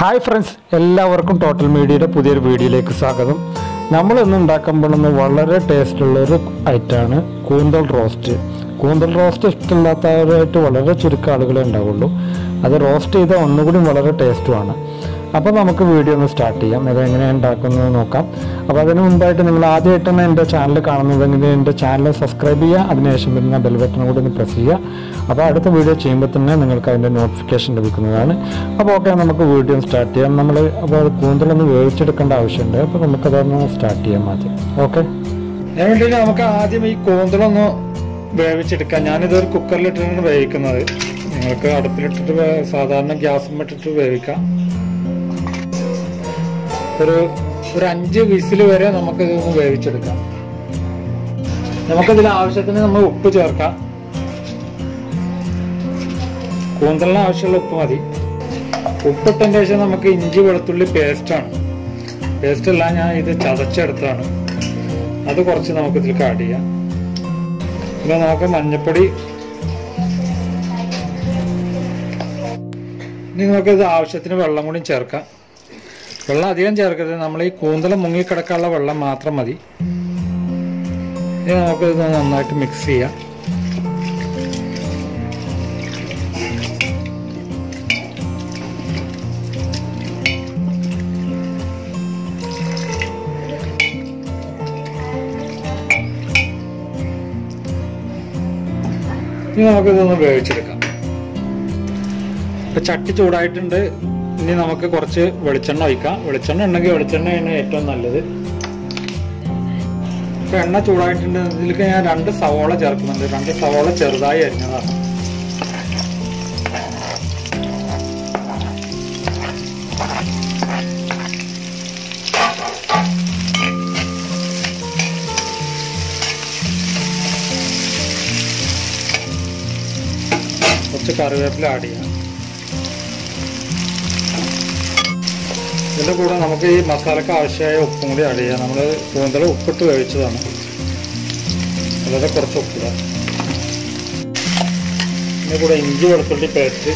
Hi friends എല്ലാവർക്കും total മീഡിയയുടെ പുതിയൊരു വീഡിയോയിലേക്ക് സ്വാഗതം. നമ്മൾ ഇന്ന് ഉണ്ടാക്കാൻ പോകുന്ന വളരെ ടേസ്റ്റുള്ള ഒരു ഐറ്റമാണ് കൂന്തൽ റോസ്റ്റ് കൂന്തൽ റോസ്റ്റ് ഇഷ്ടമില്ലാത്തവരായിട്ട് വളരെ ചുരുക്കം ആളുകളെ ഉണ്ടാവുള്ളൂ. അത് റോസ്റ്റ് ചെയ്താൽ ഒന്നുകൂടി വളരെ ടേസ്റ്റുമാണ് അപ്പോൾ നമുക്ക് വീഡിയോ ഒന്ന് സ്റ്റാർട്ട് ചെയ്യാം. ഇത് എങ്ങനെയാണ് ഉണ്ടാക്കുന്നത് നോക്കാം. അപ്പോൾ അതിന് മുമ്പായിട്ട് നിങ്ങൾ ആദ്യമായിട്ടാണ് എന്റെ ചാനൽ കാണുന്നതെങ്കിൽ എന്റെ ചാനൽ സബ്സ്ക്രൈബ് ചെയ്യുക. അതിനുശേഷം വരുന്ന ബെൽ കൂടി ഒന്ന് പ്രസ് ചെയ്യുക. അപ്പോൾ അടുത്ത വീഡിയോ ചെയ്യുമ്പോൾ തന്നെ നിങ്ങൾക്ക് അതിന്റെ നോട്ടിഫിക്കേഷൻ ലഭിക്കുന്നതാണ്. അപ്പോൾ ഓക്കെ നമുക്ക് വീഡിയോ സ്റ്റാർട്ട് ചെയ്യാം. നമ്മൾ അപ്പോൾ കൂന്തലൊന്ന് വേവിച്ചെടുക്കേണ്ട ആവശ്യമുണ്ട്. അപ്പോൾ നമുക്കതൊന്ന് സ്റ്റാർട്ട് ചെയ്യാം ആദ്യം. ഓക്കെ അതിന് വേണ്ടി നമുക്ക് ആദ്യം ഈ കൂന്തലൊന്ന് വേവിച്ചെടുക്കാം ഞാനിത് ഒരു കുക്കറിലിട്ടിട്ടാണ് വേവിക്കുന്നത്. നിങ്ങൾക്ക് അടുപ്പിലിട്ടിട്ട് സാധാരണ ഗ്യാസും ഇട്ടിട്ട് വേവിക്കാം. ഒരു ഒരു അഞ്ച് വിസിൽ വരെ നമുക്ക് ഇതൊന്ന് വേവിച്ചെടുക്കാം. നമുക്കതിൽ ആവശ്യത്തിന് നമ്മൾ ഉപ്പ് ചേർക്കാം. കൂന്തലിന് ആവശ്യമുള്ള ഉപ്പ് മതി. ഉപ്പിട്ടതിന് ശേഷം നമുക്ക് ഇഞ്ചി വെളുത്തുള്ളി പേസ്റ്റാണ് പേസ്റ്റ് എല്ലാം ഞാൻ ഇത് ചതച്ചെടുത്താണ് അത് കുറച്ച് നമുക്കിതിൽ ആഡ് ചെയ്യാം. പിന്നെ നമുക്ക് മഞ്ഞപ്പൊടി. ഇനി നമുക്ക് ഇത് ആവശ്യത്തിന് വെള്ളം കൂടി ചേർക്കാം. വെള്ളം അധികം ചേർക്കരുത്. നമ്മൾ ഈ കൂന്തൽ മുങ്ങിക്കിടക്കാനുള്ള വെള്ളം മാത്രം മതി. ഇനി നമുക്ക് ഇത് നന്നായിട്ട് മിക്സ് ചെയ്യാം. ഇനി നമുക്ക് ഇതൊന്ന് വേവിച്ചെടുക്കാം. ഇപ്പൊ ചട്ടി ചൂടായിട്ടുണ്ട്. ഇനി നമുക്ക് കുറച്ച് വെളിച്ചെണ്ണ ഒഴിക്കാം. വെളിച്ചെണ്ണ ഉണ്ടെങ്കിൽ വെളിച്ചെണ്ണ വെളിച്ചെണ്ണയാണ് ഏറ്റവും നല്ലത്. ഇപ്പൊ എണ്ണ ചൂടായിട്ടുണ്ട്. ഇതിലേക്ക് ഞാൻ രണ്ട് സവോള ചേർക്കുന്നുണ്ട്. രണ്ട് സവോള ചെറുതായി അരിഞ്ഞതാണ്. കുറച്ച് കറിവേപ്പില ആഡ് ചെയ്യാം. ഇതിന്റെ കൂടെ നമുക്ക് ഈ മസാലക്ക് ആവശ്യമായ ഉപ്പും കൂടി ആഡ് ചെയ്യാം. നമ്മൾ കൂന്തൽ ഉപ്പിട്ട് വേവിച്ചതാണ്. വളരെ കുറച്ച് ഉപ്പിട ഇതിന്റെ കൂടെ ഇഞ്ചി വെളുത്തുള്ളി പേസ്റ്റ്.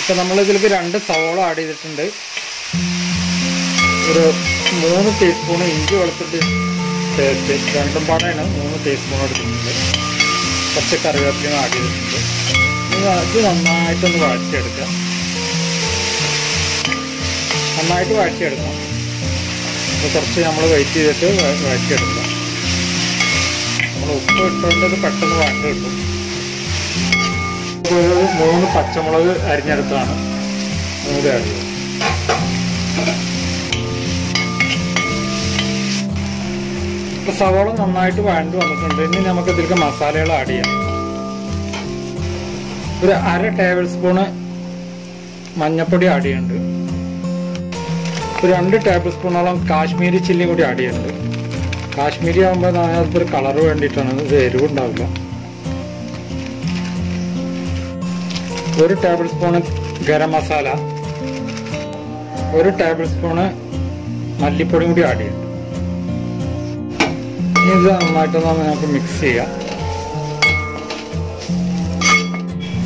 ഇപ്പം നമ്മളിതിലേക്ക് രണ്ട് സവോള ആഡ് ചെയ്തിട്ടുണ്ട്. ഒരു മൂന്ന് ടീസ്പൂൺ ഇഞ്ചി വെളുത്തിട്ട് രണ്ടും പാടാണ്. മൂന്ന് ടീസ്പൂൺ എടുത്തിട്ടുണ്ട്. കുറച്ച് കറിവേപ്പിലും ആഡ് ചെയ്തിട്ടുണ്ട്. ഇനി അത് നന്നായിട്ടൊന്ന് വഴറ്റിയെടുക്കാം. നന്നായിട്ട് വഴറ്റിയെടുക്കാം. അപ്പോൾ കുറച്ച് നമ്മൾ വെയിറ്റ് ചെയ്തിട്ട് വ- വഴറ്റിയെടുക്കാം. നമ്മൾ ഉപ്പ് ഇട്ടുകൊണ്ട് അത് പെട്ടെന്ന് വഴണ്ട് കിട്ടും മൂന്ന് പച്ചമുളക് അരിഞ്ഞെടുത്താണ് മൂന്ന് ആഡ് ചെയ്തത് ഇപ്പൊ സവോള നന്നായിട്ട് വഴണ്ട് വന്നിട്ടുണ്ട്. ഇനി നമുക്ക് ഇതിലേക്ക് മസാലകൾ ആഡ് ചെയ്യാം. ഒരു അര ടേബിൾ സ്പൂണ് മഞ്ഞപ്പൊടി ആഡ് ചെയ്യുന്നുണ്ട്. ഒരു രണ്ട് ടേബിൾ സ്പൂണോളം കാശ്മീരി ചില്ലി കൂടി ആഡ് ചെയ്യുന്നുണ്ട്. കാശ്മീരി ആകുമ്പോൾ അതിനകത്ത് ഒരു കളർ വേണ്ടിയിട്ടാണ്. ഇത് എരിവുണ്ടാവില്ല ഒരു ടേബിൾ സ്പൂണ് ഗരം മസാല. ഒരു ടേബിൾ സ്പൂണ് മല്ലിപ്പൊടി കൂടി ആഡ് ചെയ്യുന്നുണ്ട്. ഇത് നന്നായിട്ടൊന്ന് നമുക്ക് മിക്സ് ചെയ്യാം.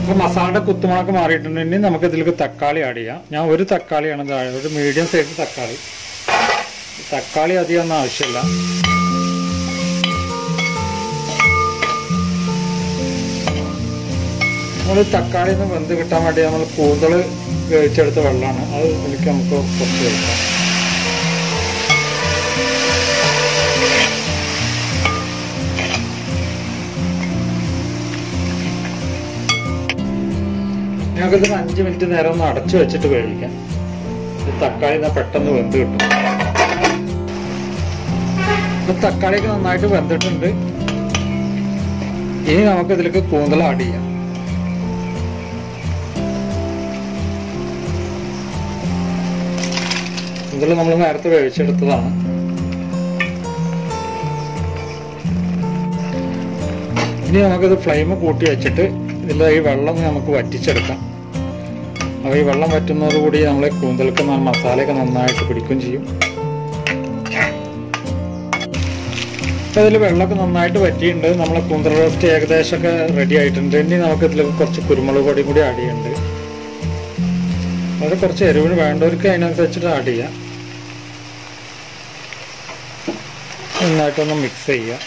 ഇപ്പൊ മസാലയുടെ കുത്തുമണക്ക് മാറിയിട്ടുണ്ടെങ്കിൽ നമുക്ക് ഇതിലേക്ക് തക്കാളി ആഡ് ചെയ്യാം. ഞാൻ ഒരു തക്കാളിയാണ് താഴെ ഒരു മീഡിയം സൈസ് തക്കാളി. തക്കാളി അധികം ഒന്നും ആവശ്യമില്ല. നമ്മൾ തക്കാളി ഒന്ന് വെന്ത് കിട്ടാൻ വേണ്ടി നമ്മൾ കൂന്തൽ വേവിച്ചെടുത്ത വെള്ളമാണ്. അത് ഇതിലേക്ക് നമുക്ക് കുറച്ച് വെക്കാം ഒരു അഞ്ച് മിനിറ്റ് നേരം ഒന്ന് അടച്ചു വെച്ചിട്ട് വേവിക്കാം. തക്കാളി എന്നാൽ പെട്ടെന്ന് വെന്ത് കിട്ടും. ഇപ്പൊ തക്കാളിയൊക്കെ നന്നായിട്ട് വെന്തിട്ടുണ്ട്. ഇനി നമുക്ക് ഇതിലേക്ക് കൂന്തൽ ആഡ് ചെയ്യാം. കൂന്തൽ നമ്മൾ നേരത്തെ വേവിച്ചെടുത്തതാണ്. ഇനി നമുക്കിത് ഫ്ലെയിം കൂട്ടി വെച്ചിട്ട് ഇതിൽ ഈ വെള്ളം നമുക്ക് വറ്റിച്ചെടുക്കാം. അപ്പോൾ ഈ വെള്ളം വറ്റുന്നതോടുകൂടി നമ്മളെ കൂന്തൽക്ക് മസാലയൊക്കെ നന്നായിട്ട് പിടിക്കുകയും ചെയ്യും. അപ്പോൾ ഇതിൽ വെള്ളമൊക്കെ നന്നായിട്ട് വറ്റിയിട്ടുണ്ട്. നമ്മളെ കൂന്തൽ റോസ്റ്റ് ഏകദേശമൊക്കെ റെഡി ആയിട്ടുണ്ട്. ഇനി നമുക്ക് ഇതിൽ കുറച്ച് കുരുമുളക് പൊടിയും കൂടി ആഡ് ചെയ്യുന്നുണ്ട്. അത് കുറച്ച് എരിവിന് വേണ്ടവർക്ക് അതിനനുസരിച്ചിട്ട് ആഡ് ചെയ്യാം. നന്നായിട്ടൊന്ന് മിക്സ് ചെയ്യുക.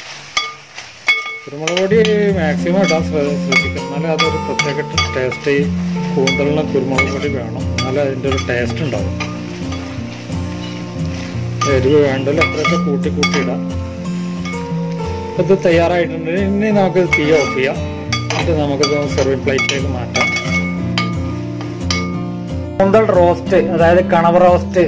കുരുമുളക് പൊടി മാക്സിമം ഇടാൻ ശ്രദ്ധിക്കും എന്നാലും അതൊരു പ്രത്യേക ടേസ്റ്റ് കൂന്തലിന് കുരുമുളക് പൊടി വേണം. എന്നാലേ അതിന്റെ ഒരു ടേസ്റ്റ് ഉണ്ടാവും. എരിവ് വേണ്ടല്ലോ അത്രയൊക്കെ കൂട്ടി കൂട്ടി ഇടാം. ഇപ്പൊ ഇത് തയ്യാറായിട്ടുണ്ട്. ഇനി നമുക്ക് തീ ഓഫ് ചെയ്യാം. എന്നിട്ട് നമുക്കിത് സെർവിങ് പ്ലേറ്റിലേക്ക് മാറ്റാം. കൂന്തൽ റോസ്റ്റ് അതായത് കണവ റോസ്റ്റ്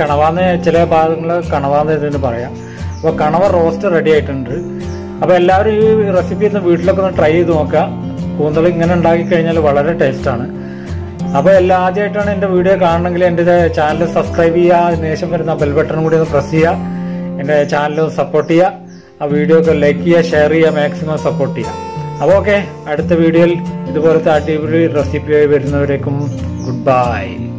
കണവാന്ന് ചില ഭാഗങ്ങളിൽ കണവാന്ന് ഇതിന് പറയാം. അപ്പോൾ കണവ റോസ്റ്റ് റെഡി ആയിട്ടുണ്ട്. അപ്പോൾ എല്ലാവരും ഈ റെസിപ്പി ഒന്ന് വീട്ടിലൊക്കെ ഒന്ന് ട്രൈ ചെയ്ത് നോക്കുക കൂന്തൽ ഇങ്ങനെ ഉണ്ടാക്കി കഴിഞ്ഞാൽ വളരെ ടേസ്റ്റാണ് അപ്പോൾ എല്ലാ ആദ്യമായിട്ടാണ് എന്റെ വീഡിയോ കാണണമെങ്കിൽ എന്റെ ചാനൽ സബ്സ്ക്രൈബ് ചെയ്യുക അതിനുശേഷം വരുന്ന ബെൽ ബട്ടണും കൂടി ഒന്ന് പ്രസ് ചെയ്യുക. എന്റെ ചാനൽ സപ്പോർട്ട് ചെയ്യുക. ആ വീഡിയോ ഒക്കെ ലൈക്ക് ചെയ്യുക ഷെയർ ചെയ്യുക മാക്സിമം സപ്പോർട്ട് ചെയ്യുക. അപ്പോൾ ഓക്കെ അടുത്ത വീഡിയോയിൽ ഇതുപോലത്തെ അടിപൊളി റെസിപ്പിയായി വരുന്നവരേക്കും ഗുഡ് ബൈ